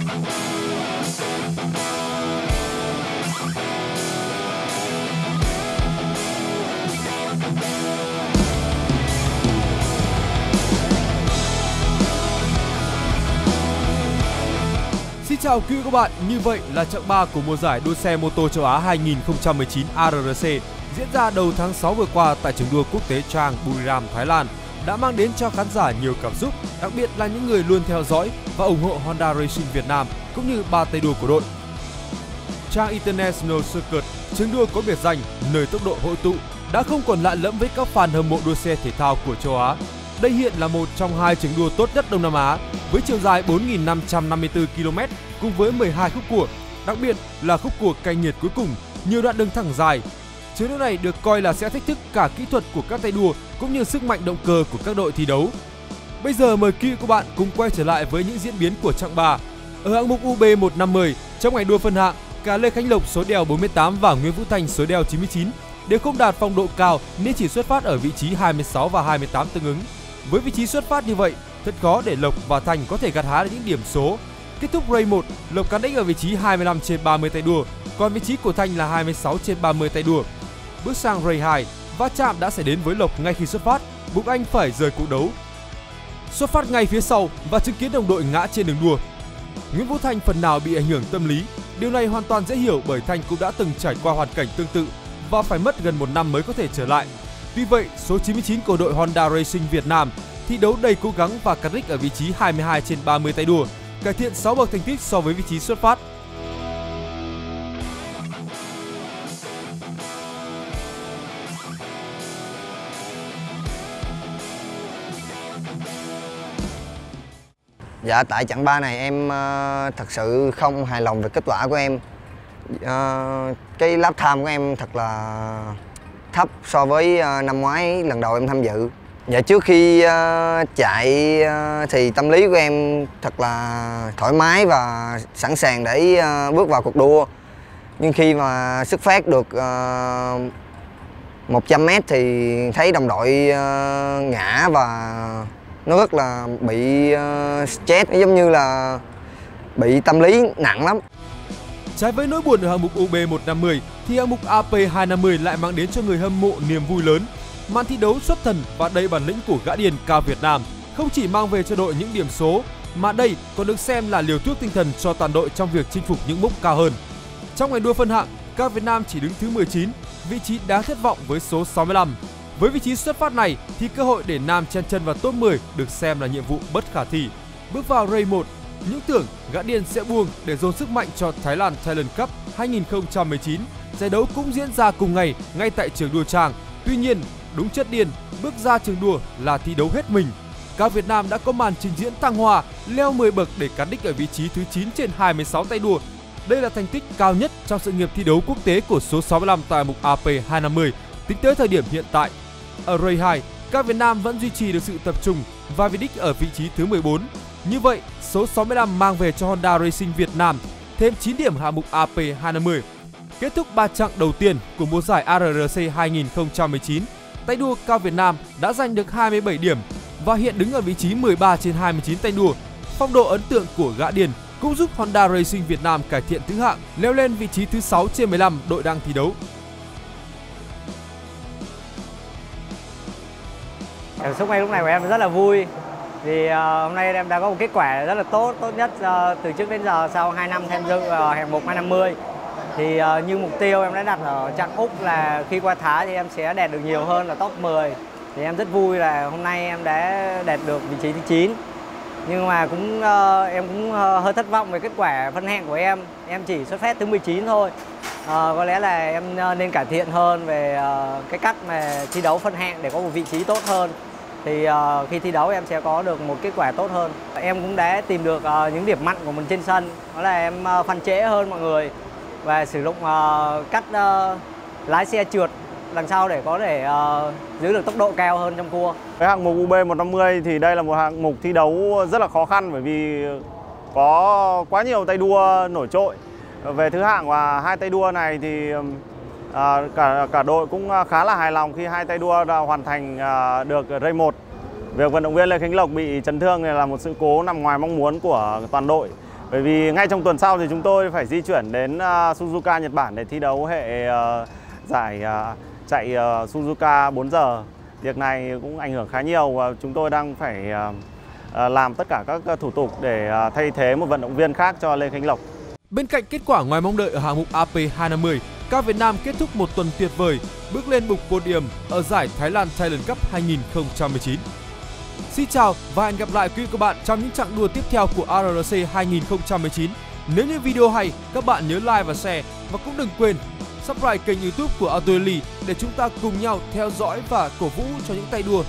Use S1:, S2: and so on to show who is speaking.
S1: Xin chào quý các bạn, như vậy là trận 3 của mùa giải đua xe mô tô châu Á 2019 ARRC diễn ra đầu tháng 6 vừa qua tại trường đua quốc tế Trang Buriram, Thái Lan đã mang đến cho khán giả nhiều cảm xúc, đặc biệt là những người luôn theo dõi và ủng hộ Honda Racing Việt Nam cũng như ba tay đua của đội. Trang International Circuit, trường đua có biệt danh nơi tốc độ hội tụ, đã không còn lạ lẫm với các fan hâm mộ đua xe thể thao của châu Á. Đây hiện là một trong hai trường đua tốt nhất Đông Nam Á với chiều dài 4.554 km cùng với 12 khúc cua, đặc biệt là khúc cua cay nghiệt cuối cùng, nhiều đoạn đường thẳng dài. Trường đấu này được coi là sẽ thách thức cả kỹ thuật của các tay đua cũng như sức mạnh động cơ của các đội thi đấu. Bây giờ mời quý vị các bạn cùng quay trở lại với những diễn biến của chặng 3. Ở hạng mục UB150 trong ngày đua phân hạng, cả Lê Khánh Lộc số đèo 48 và Nguyễn Vũ Thành số đèo 99 đều không đạt phong độ cao nên chỉ xuất phát ở vị trí 26 và 28 tương ứng. Với vị trí xuất phát như vậy, thật khó để Lộc và Thành có thể gặt hái được những điểm số. Kết thúc Ray 1, Lộc cán đích ở vị trí 25 trên 30 tay đua, còn vị trí của Thành là 26 trên 30 tay đua. Bước sang Ray 2, va chạm đã xảy đến với Lộc ngay khi xuất phát, buộc anh phải rời cuộc đấu. Xuất phát ngay phía sau và chứng kiến đồng đội ngã trên đường đua. Nguyễn Vũ Thanh phần nào bị ảnh hưởng tâm lý, điều này hoàn toàn dễ hiểu bởi Thanh cũng đã từng trải qua hoàn cảnh tương tự và phải mất gần một năm mới có thể trở lại. Tuy vậy, số 99 của đội Honda Racing Việt Nam thi đấu đầy cố gắng và cắt đích ở vị trí 22 trên 30 tay đua, cải thiện 6 bậc thành tích so với vị trí xuất phát.
S2: Dạ tại chặng 3 này em uh, thật sự không hài lòng về kết quả của em. Uh, cái lap time của em thật là thấp so với uh, năm ngoái lần đầu em tham dự. Dạ trước khi uh, chạy uh, thì tâm lý của em thật là thoải mái và sẵn sàng để uh, bước vào cuộc đua. Nhưng khi mà xuất phát được uh, 100 m thì thấy đồng đội uh, ngã và nó rất là bị uh, stress giống như là bị tâm lý nặng lắm.
S1: Trái với nỗi buồn ở hạng mục UB150 thì hạng mục AP250 lại mang đến cho người hâm mộ niềm vui lớn. Màn thi đấu xuất thần và đầy bản lĩnh của gã điền cao Việt Nam không chỉ mang về cho đội những điểm số mà đây còn được xem là liều thuốc tinh thần cho toàn đội trong việc chinh phục những mốc cao hơn. Trong ngày đua phân hạng, cao Việt Nam chỉ đứng thứ 19, vị trí đáng thất vọng với số 65. Với vị trí xuất phát này thì cơ hội để Nam chen chân vào top 10 được xem là nhiệm vụ bất khả thi. Bước vào Ray 1, những tưởng gã điên sẽ buông để dồn sức mạnh cho Thái Lan Thailand Cup 2019. Giải đấu cũng diễn ra cùng ngày ngay tại trường đua tràng Tuy nhiên, đúng chất điên, bước ra trường đua là thi đấu hết mình. Các Việt Nam đã có màn trình diễn thăng hoa, leo 10 bậc để cán đích ở vị trí thứ 9 trên 26 tay đua. Đây là thành tích cao nhất trong sự nghiệp thi đấu quốc tế của số 65 tại mục AP 250 tính tới thời điểm hiện tại. Ở Ray 2, các Việt Nam vẫn duy trì được sự tập trung và về đích ở vị trí thứ 14. Như vậy, số 65 mang về cho Honda Racing Việt Nam thêm 9 điểm hạng mục AP250. Kết thúc 3 chặng đầu tiên của mùa giải ARRC 2019, tay đua cao Việt Nam đã giành được 27 điểm và hiện đứng ở vị trí 13 trên 29 tay đua. Phong độ ấn tượng của gã điền cũng giúp Honda Racing Việt Nam cải thiện thứ hạng, leo lên vị trí thứ 6 trên 15 đội đang thi đấu.
S3: Cảm xúc ngay lúc này của em rất là vui. Vì uh, hôm nay em đã có một kết quả rất là tốt, tốt nhất uh, từ trước đến giờ sau 2 năm tham dự uh, hạng mục 250 thì uh, như mục tiêu em đã đặt ở trạng Úc là khi qua Thái thì em sẽ đạt được nhiều hơn là top 10 thì em rất vui là hôm nay em đã đạt được vị trí thứ 9 nhưng mà cũng uh, em cũng uh, hơi thất vọng về kết quả phân hạng của em. Em chỉ xuất phát thứ 19 thôi. Uh, có lẽ là em uh, nên cải thiện hơn về uh, cái cách mà thi đấu phân hạng để có một vị trí tốt hơn thì uh, khi thi đấu em sẽ có được một kết quả tốt hơn em cũng đã tìm được uh, những điểm mạnh của mình trên sân đó là em ờ, uh, phân trễ hơn mọi người và sử dụng uh, cách uh, lái xe trượt đằng sau để có thể uh, giữ được tốc độ cao hơn trong cua.
S4: Cái hạng mục UB 150 thì đây là một hạng mục thi đấu rất là khó khăn bởi vì có quá nhiều tay đua nổi trội. Về thứ hạng và hai tay đua này thì à, cả cả đội cũng à, khá là hài lòng khi hai tay đua đã hoàn thành à, được ray 1. Việc vận động viên Lê Khánh Lộc bị chấn thương này là một sự cố nằm ngoài mong muốn của toàn đội Bởi vì ngay trong tuần sau thì chúng tôi phải di chuyển đến à, Suzuka Nhật Bản để thi đấu hệ à, giải à, chạy à, Suzuka 4 giờ. Việc này cũng ảnh hưởng khá nhiều và chúng tôi đang phải à, à làm tất cả các à, thủ tục để à, thay thế một vận động viên khác cho Lê Khánh Lộc.
S1: Bên cạnh kết quả ngoài mong đợi ở hạng mục AP250, các Việt Nam kết thúc một tuần tuyệt vời, bước lên bục podium ở giải Thái Lan Thailand Cup 2019. Xin chào và hẹn gặp lại quý vị các bạn trong những chặng đua tiếp theo của ARC 2019. Nếu như video hay, các bạn nhớ like và share và cũng đừng quên subscribe kênh YouTube của Autoly để chúng ta cùng nhau theo dõi và cổ vũ cho những tay đua